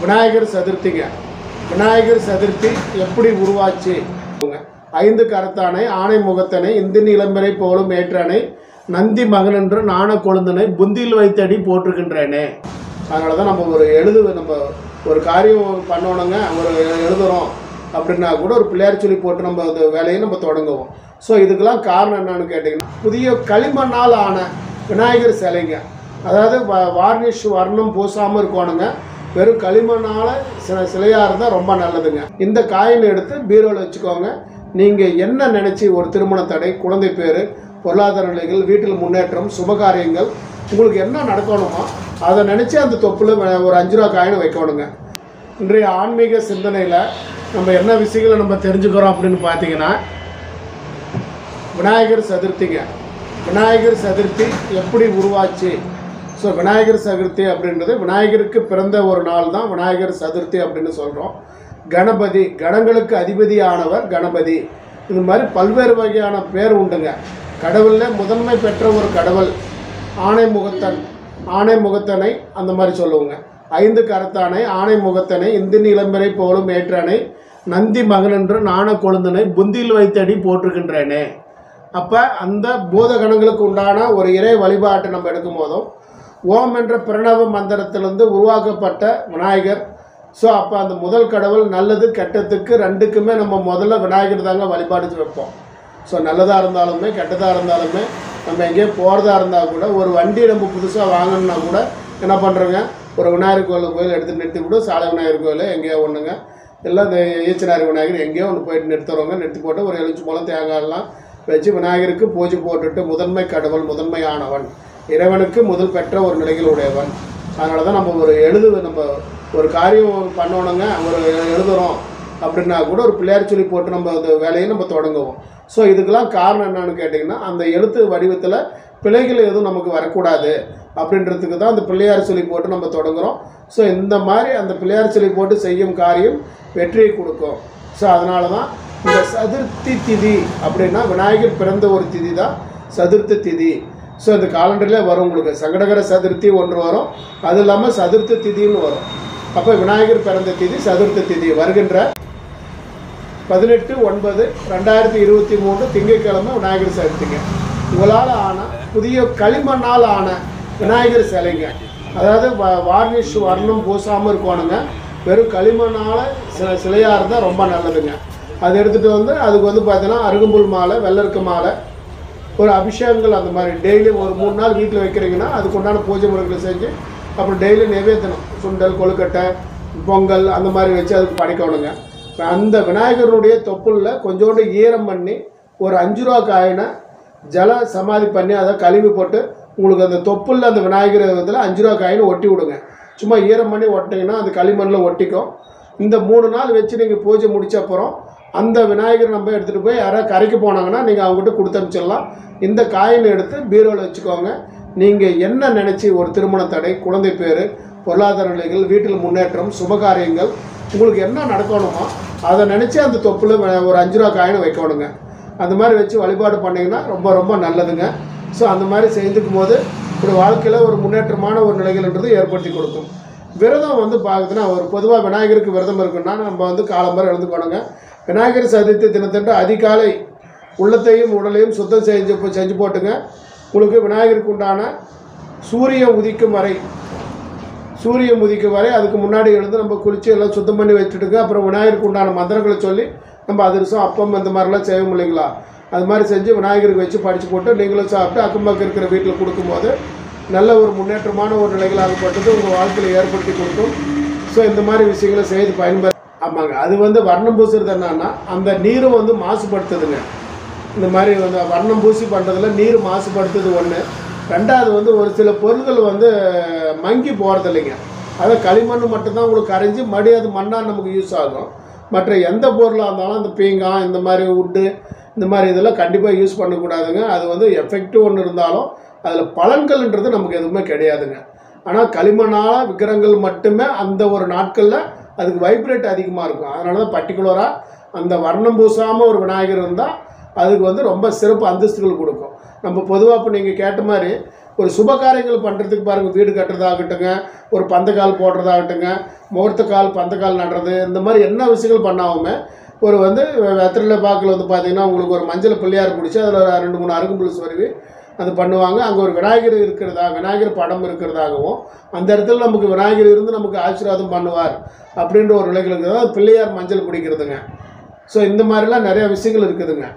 விநாயகர் சதுர்த்திங்க. விநாயகர் சதுர்த்தி எப்படி உருவாச்சு? ஐந்து கரத்தானை ஆணை முகத்தனை இந்து நிலம்பரை போலும் ஏற்றனை நந்தி மகனென்று நாண கொழுந்தனை புந்தியில் வைத்தடி போட்டிருக்கின்றேனே அதனால தான் நம்ம ஒரு எழுது நம்ம ஒரு காரியம் பண்ணணுங்க ஒரு எழுதுகிறோம் அப்படின்னா கூட ஒரு பிள்ளையார் சொல்லி போட்டு நம்ம அந்த வேலையை நம்ம தொடங்குவோம். ஸோ இதுக்கெல்லாம் காரணம் என்னன்னு கேட்டிங்கன்னா புதிய களிமண்ணால் ஆன விநாயகர் சிலைங்க. அதாவது வ- வார்னிஷ் வர்ணம் பூசாமல் இருக்கணுங்க. வெறும் களிமண்ணால் சில சிலையாக இருந்தால் ரொம்ப நல்லதுங்க. இந்த காயின் எடுத்து பீரோவில் வச்சுக்கோங்க. நீங்கள் என்ன நினச்சி ஒரு திருமண தடை குழந்தை பேர் பொருளாதார நிலைகள் வீட்டில் முன்னேற்றம் சுபகாரியங்கள் உங்களுக்கு என்ன நடக்கணுமோ அதை நினச்சி அந்த தொப்பில் ஒரு அஞ்சு ரூபா காயின் வைக்கணுங்க. இன்றைய ஆன்மீக சிந்தனையில் நம்ம என்ன விஷயங்களை நம்ம தெரிஞ்சுக்கிறோம் அப்படின்னு பார்த்தீங்கன்னா விநாயகர் சதுர்த்திங்க. விநாயகர் சதுர்த்தி எப்படி உருவாச்சு? ஸோ விநாயகர் சதுர்த்தி அப்படின்றது விநாயகருக்கு பிறந்த ஒரு நாள் தான் விநாயகர் சதுர்த்தி அப்படின்னு சொல்கிறோம் கணபதி கணங்களுக்கு அதிபதியானவர் கணபதி. இது மாதிரி பல்வேறு வகையான பேர் உண்டுங்க. கடவுளில் முதன்மை பெற்ற ஒரு கடவுள் ஆணை முகத்தன். ஆணை முகத்தனை அந்த மாதிரி சொல்லுவோங்க. ஐந்து கரத்தானை ஆணை முகத்தனை இந்து நிலம்பரை போலும் ஏற்றனை நந்தி மகனென்று நாண கொழுந்தனை புந்தியில் வைத்தடி போட்டிருக்கின்றேனே அப்போ அந்த பூத கணங்களுக்கு உண்டான ஒரு இறை வழிபாட்டை நம்ம எடுக்கும் போதும் ஓம் என்ற பிரணவ மந்திரத்திலிருந்து உருவாக்கப்பட்ட விநாயகர். ஸோ அப்போ அந்த முதல் கடவுள் நல்லது கெட்டத்துக்கு ரெண்டுக்குமே நம்ம முதல்ல விநாயகர் தாங்க வழிபாடு வைப்போம். ஸோ நல்லதாக இருந்தாலுமே கெட்டதாக இருந்தாலுமே நம்ம எங்கேயோ போகிறதா இருந்தால் கூட ஒரு வண்டி நம்ம புதுசாக வாங்கணும்னா கூட என்ன பண்ணுறோங்க ஒரு விநாயகர் கோயில் கோயில் எடுத்து நிறுத்தி கூட சாலை விநாயகர் கோயில் எங்கேயோ ஒன்றுங்க இல்லை இந்த ஈச்சனாரி விநாயகர் எங்கேயோ ஒன்று போயிட்டு நிறுத்துறவங்க நிறுத்தி போட்டு ஒரு எழுச்சி மூலம் தேங்காயெல்லாம் வச்சு விநாயகருக்கு பூஜை போட்டுட்டு முதன்மை கடவுள் முதன்மையானவன். இறைவனுக்கு முதல் பெற்ற ஒரு நிலையில் உடையவன். அதனால தான் நம்ம ஒரு எழுது நம்ம ஒரு காரியம் பண்ணணுங்க ஒரு எழுதுகிறோம் அப்படின்னா கூட ஒரு பிள்ளையார் சொல்லி போட்டு நம்ம அந்த வேலையை நம்ம தொடங்குவோம். ஸோ இதுக்கெல்லாம் காரணம் என்னன்னு கேட்டிங்கன்னா அந்த எழுத்து வடிவத்தில் பிழைகள் எதுவும் நமக்கு வரக்கூடாது அப்படின்றதுக்கு தான் அந்த பிள்ளையார் சொல்லி போட்டு நம்ம தொடங்குகிறோம் ஸோ இந்த மாதிரி அந்த பிள்ளையார் சொல்லி போட்டு செய்யும் காரியம் வெற்றியை கொடுக்கும். ஸோ அதனால தான் இந்த சதுர்த்தி திதி அப்படின்னா விநாயகர் பிறந்த ஒரு திதி தான் சதுர்த்தி திதி. ஸோ இந்த காலண்டரில் வரும் உங்களுக்கு. சங்கடகர சதுர்த்தி ஒன்று வரும். அது இல்லாமல் சதுர்த்தி திதின்னு வரும். அப்போ விநாயகர் பிறந்த திதி சதுர்த்தி திதி. வருகின்ற பதினெட்டு ஒன்பது ரெண்டாயிரத்தி இருபத்தி மூணு திங்கட்கிழமை விநாயகர் சதுர்த்திங்க. உங்களால் ஆன புதிய களிமண்ணால் ஆன விநாயகர் சிலைங்க. அதாவது வ- வார்னிஷ் வர்ணம் பூசாமல் இருக்கணுங்க. வெறும் களிமண்ணால் சில சிலையாக இருந்தால் ரொம்ப நல்லதுங்க. அது எடுத்துகிட்டு வந்து அதுக்கு வந்து பார்த்தீங்கன்னா அருகம்புல் மாலை வெள்ளருக்கு மாலை ஒரு அபிஷேகங்கள் அந்த மாதிரி. டெய்லி ஒரு மூணு நாள் வீட்டில் வைக்கிறீங்கன்னா அதுக்கு உண்டான பூஜை முறைகளை செஞ்சு அப்புறம் டெய்லி நிவேதனம் சுண்டல் கொழுக்கட்டை பொங்கல் அந்த மாதிரி வச்சு அதுக்கு படைக்கணுங்க அந்த விநாயகருடைய தொப்புளில் கொஞ்சோண்டு ஈரம் பண்ணி ஒரு அஞ்சு ரூபா காயினை ஜல சமாதி பண்ணி அதை கழுவி போட்டு உங்களுக்கு அந்த தொப்புளில் அந்த விநாயகர் இதில் அஞ்சு ரூபா காயினை ஒட்டி விடுங்க. சும்மா ஈரம் பண்ணி ஒட்டிங்கன்னா அந்த களிமண்ணில் ஒட்டிக்கும். இந்த மூணு நாள் வச்சு நீங்கள் பூஜை முடிச்ச அப்புறம் அந்த விநாயகர் நம்ம எடுத்துகிட்டு போய் யாராவது கரைக்கு போனாங்கன்னா நீங்கள் அவங்ககிட்ட கொடுத்து அனுப்பிச்சிடலாம். இந்த காயினை எடுத்து பீரோவில் வச்சுக்கோங்க. நீங்கள் என்ன நினச்சி ஒரு திருமண தடை குழந்தை பேர் பொருளாதார நிலைகள் வீட்டில் முன்னேற்றம் சுபகாரியங்கள் உங்களுக்கு என்ன நடக்கணுமோ அதை நினச்சி அந்த தொப்பில் ஒரு அஞ்சு ரூபா காயினை வைக்கணுங்க. அந்த மாதிரி வச்சு வழிபாடு பண்ணிங்கன்னா ரொம்ப ரொம்ப நல்லதுங்க. ஸோ அந்த மாதிரி செய்துக்கும் போது ஒரு வாழ்க்கையில் ஒரு முன்னேற்றமான ஒரு நிலைகள்ன்றது ஏற்படுத்தி கொடுக்கும். விரதம் வந்து பார்க்குதுன்னா ஒரு பொதுவாக விநாயகருக்கு விரதம் இருக்குன்னா நம்ம வந்து காலம்பரம் எழுந்துக்கணுங்க. விநாயகர் சதுர்த்தி தினத்தன்று அதிகாலை உள்ளத்தையும் உடலையும் சுத்தம் செஞ்சு செஞ்சு போட்டுங்க. உங்களுக்கு விநாயகருக்கு உண்டான சூரியன் உதிக்கும் வரை சூரியன் உதிக்கும் வரை அதுக்கு முன்னாடி எழுந்து நம்ம குளிச்சு எல்லாம் சுத்தம் பண்ணி வச்சுட்டுங்க. அப்புறம் விநாயகருக்கு உண்டான மந்திரங்களை சொல்லி நம்ம அதிரசம் அப்பம் இந்த மாதிரிலாம் செய்வோம் இல்லைங்களா? அது மாதிரி செஞ்சு விநாயகருக்கு வச்சு படித்து போட்டு நீங்களும் சாப்பிட்டு அக்கம் பக்கம் இருக்கிற வீட்டில் கொடுக்கும்போது நல்ல ஒரு முன்னேற்றமான ஒரு நிலைகளாகப்பட்டது உங்கள் வாழ்க்கையில் ஏற்படுத்தி கொடுக்கும். ஸோ இந்த மாதிரி விஷயங்களை செய்து பயன்பெற ஆமாங்க. அது வந்து வர்ணம் பூசுறது என்னன்னா அந்த நீரும் வந்து மாசுபடுத்துதுங்க. இந்த மாதிரி வந்து வர்ணம் பூசி பண்ணுறதுல நீர் மாசுபடுத்துது ஒன்று ரெண்டாவது வந்து ஒரு சில பொருட்கள் வந்து மங்கி போகிறது இல்லைங்க அதாவது களிமண் மட்டும்தான் உங்களுக்கு கரைஞ்சி மறுபடியும் அது மண்ணாக நமக்கு யூஸ் ஆகும். மற்ற எந்த பொருளாக இருந்தாலும் இந்த பீங்கான் இந்த மாதிரி உட்டு இந்த மாதிரி இதெல்லாம் கண்டிப்பாக யூஸ் பண்ணக்கூடாதுங்க. அது வந்து எஃபெக்டிவ் ஒன்று இருந்தாலும் அதில் பலன்கள்ன்றது நமக்கு எதுவுமே கிடையாதுங்க. ஆனால் களிமண்ணால் விக்கிரங்கள் மட்டுமே அந்த ஒரு நாட்களில் அதுக்கு வைப்ரேட் அதிகமாக இருக்கும். அதனால தான் பர்டிகுலராக அந்த வர்ணம் பூசாமல் ஒரு விநாயகர் இருந்தால் அதுக்கு வந்து ரொம்ப சிறப்பு அந்தஸ்துகள் கொடுக்கும். நம்ம பொதுவாக இப்போ நீங்கள் கேட்ட மாதிரி ஒரு சுப காரியங்கள் பண்ணுறதுக்கு பாருங்கள் வீடு கட்டுறதாகட்டுங்க ஒரு பந்தக்கால் போடுறதாகட்டுங்க முகூர்த்த கால் பந்தக்கால் நடுறது இந்த மாதிரி என்ன விஷயங்கள் பண்ணாலுமே ஒரு வந்து வெத்திரில பாக்கில் வந்து பார்த்தீங்கன்னா உங்களுக்கு ஒரு மஞ்சள் பிள்ளையார் பிடிச்சி அதில் ரெண்டு மூணு அருகும்புல் சொருவி அது பண்ணுவாங்க. அங்கே ஒரு விநாயகர் இருக்கிறதா விநாயகர் படம் இருக்கிறதாகவும் அந்த இடத்துல நமக்கு விநாயகர் இருந்து நமக்கு ஆசீர்வாதம் பண்ணுவார் அப்படின்ற ஒரு விலைகளுக்கு தான் பிள்ளையார் மஞ்சள் குடிக்கிறதுங்க. ஸோ இந்த மாதிரிலாம் நிறையா விஷயங்கள் இருக்குதுங்க.